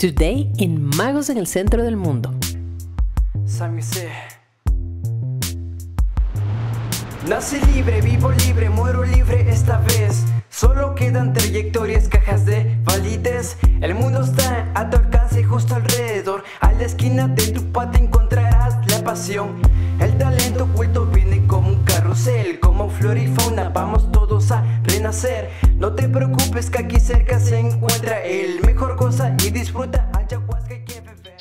Today in Magos en el Centro del Mundo. Nací libre, vivo libre, muero libre esta vez. Solo quedan trayectorias, cajas de validez. El mundo está a tu alcance justo alrededor. A la esquina de tu pata encontrarás la pasión. El talento oculto viene como un carrusel, como flor y fauna. Vamos todos a renacer. No te preocupes que aquí cerca se encuentra el mejor cosa y disfruta ayahuasca y que beber.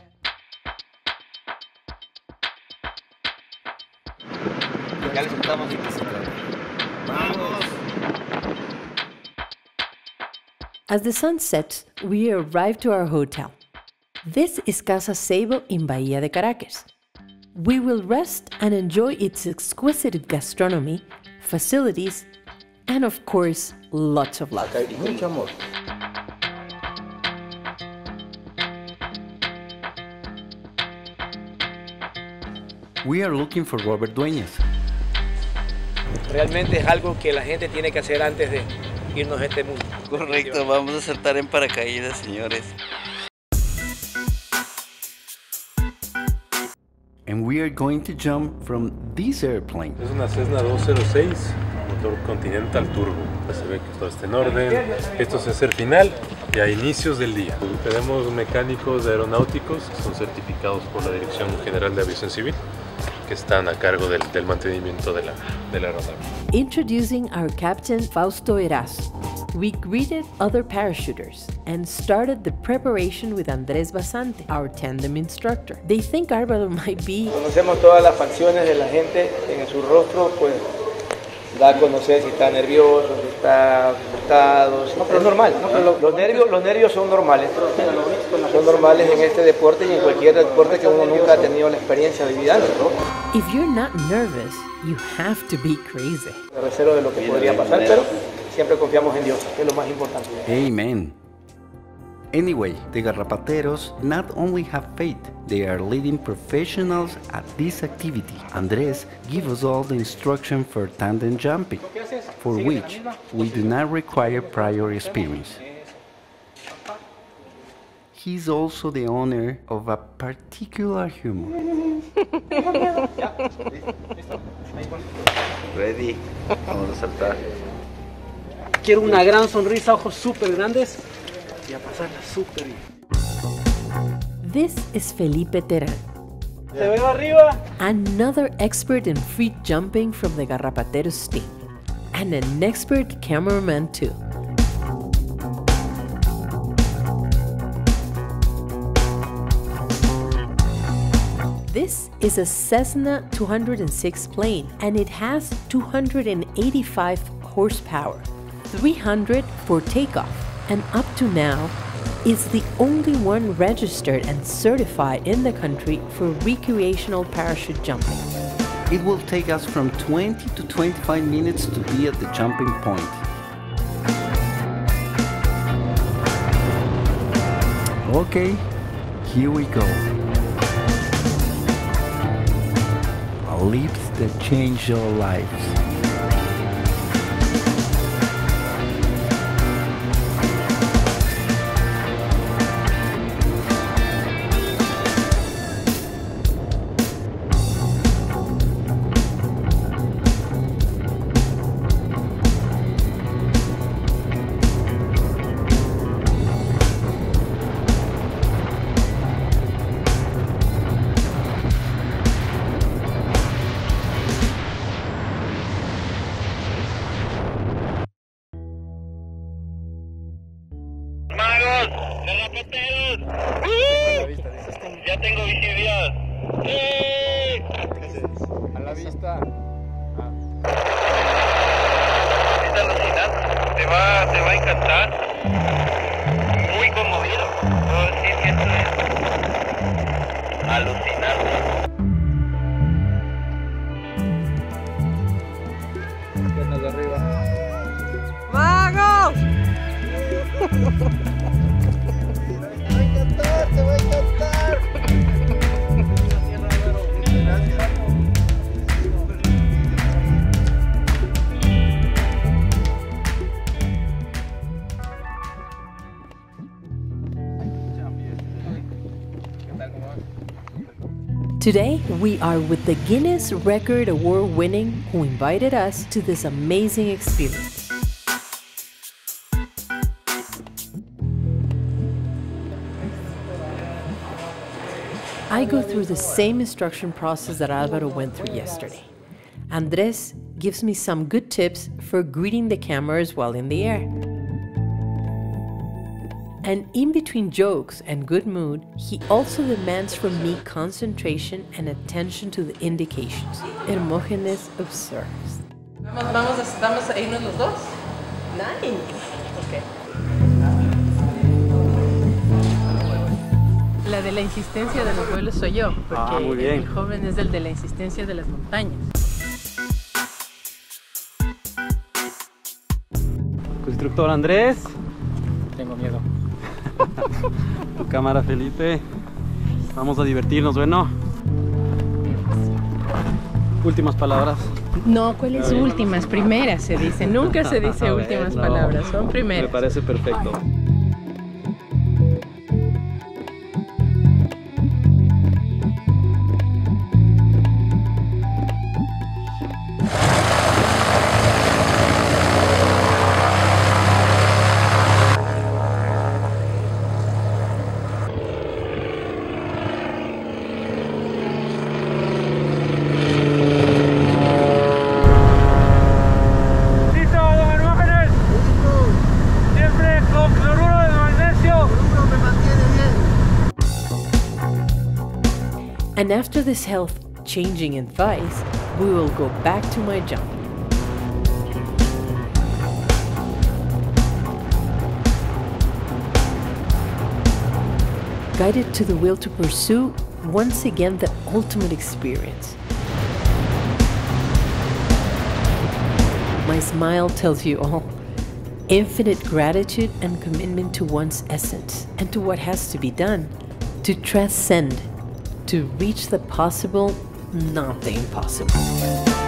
Ya les contamos de qué se trata. ¡Vamos! As the sun sets, we arrive to our hotel. This is Casa Seibo in Bahía de Caracas. We will rest and enjoy its exquisite gastronomy, facilities, and of course, lots of love. Mucho amor. We are looking for Robert Dueñas. Realmente es algo que la gente tiene que hacer antes de irnos a este mundo. Correcto, vamos a saltar en paracaídas, señores. And we are going to jump from this airplane. Es una Cessna 206, motor Continental Turbo. Ya se ve que todo está en orden. Esto es el final y a inicios del día. Tenemos mecánicos aeronáuticos que son certificados por la Dirección General de Aviación Civil que están a cargo del, del mantenimiento de la, de la aeronave. Introducing our captain Fausto Eras. We greeted other parachuters and started the preparation with Andrés Basante, our tandem instructor. They think Álvaro might be Conocemos todas las facciones de la gente en su rostro, pues da a conocer si está nervioso, si está asustado. si- Es normal, ¿no? Los, los nervios, los nervios son normales. Son normales en este deporte y en cualquier deporte que uno nunca ha tenido la experiencia de vivir antes, ¿no? If you're not nervous, you have to be crazy. Recero de lo que podría pasar, pero siempre confiamos en Dios, que es lo más importante. Amen. Anyway, the Garrapateros not only have faith, they are leading professionals at this activity. Andres gives us all the instruction for tandem jumping, for which we do not require prior experience. He's also the owner of a particular humor. Ready. Vamos a saltar. Quiero una gran sonrisa, ojos súper grandes y a pasarla súper bien. This is Felipe Terán, Te veo arriba. another expert in free jumping from the Garrapateros team, and an expert cameraman too. This is a Cessna 206 plane and it has 285 horsepower, 300 for takeoff, and up to now is the only one registered and certified in the country for recreational parachute jumping. It will take us from 20 to 25 minutes to be at the jumping point. Okay, here we go. Leaps that change our lives. ¡Garrapateros! Ya tengo visibilidad. ¡Sí! A la vista. Es alucinante. Te va, te va a encantar. Muy conmovido. Es alucinante. Today, we are with the Guinness Record Award winning who invited us to this amazing experience. I go through the same instruction process that Alvaro went through yesterday. Andres gives me some good tips for greeting the cameras while in the air. And in between jokes and good mood, he also demands from me concentration and attention to the indications. Hermógenes observes. Vamos, vamos, a, vamos a irnos los dos. Nice. Okay. La de la insistencia de los vuelos soy yo, porque Ah, muy bien. el joven es el de la insistencia de las montañas. Constructor Andrés, Tengo miedo. Tu cámara Felipe. Vamos a divertirnos, bueno. Últimas palabras. No, ¿cuáles últimas? Primeras se dice. Nunca se dice últimas No, palabras, son Me primeras. parece perfecto. And after this health changing advice, we will go back to my jump. Guided to the will to pursue once again the ultimate experience. My smile tells you all. Infinite gratitude and commitment to one's essence and to what has to be done. To transcend, to reach the possible, not the impossible.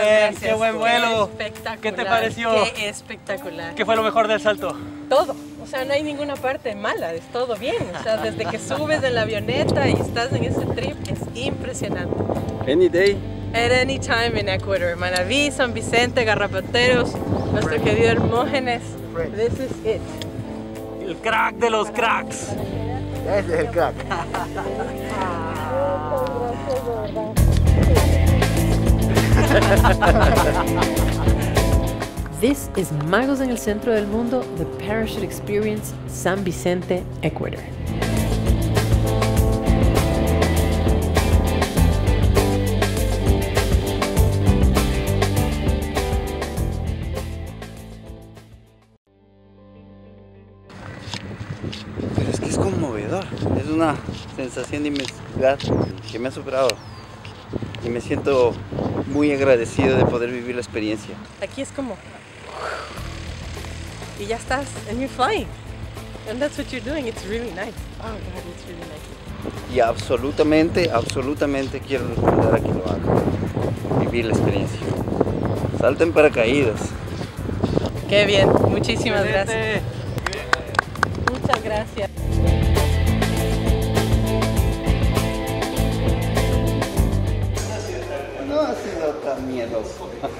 Bien, qué buen vuelo. Espectacular. ¿Qué te pareció? Qué espectacular. ¿Qué fue lo mejor del salto? Todo. O sea, no hay ninguna parte mala, es todo bien. O sea, desde que subes en la avioneta y estás en ese trip, es impresionante. Any day. At any time in Ecuador. Manaví, San Vicente, Garrapateros, nuestro querido Hermógenes. This is it. El crack de los cracks. Ese es el crack. This is Magos en el Centro del Mundo, the Parachute Experience, San Vicente, Ecuador. Pero es que es conmovedor. Es una sensación de inmensidad que me ha superado. Y me siento muy agradecido de poder vivir la experiencia. Aquí es como. Y ya estás, and you're flying. And that's what you're doing. It's really nice. Oh, God, it's really nice. Y absolutamente, absolutamente quiero recomendar a que lo hagan. Vivir la experiencia. Salten paracaídas. Qué bien. Muchísimas gracias. Muchas gracias. そうです。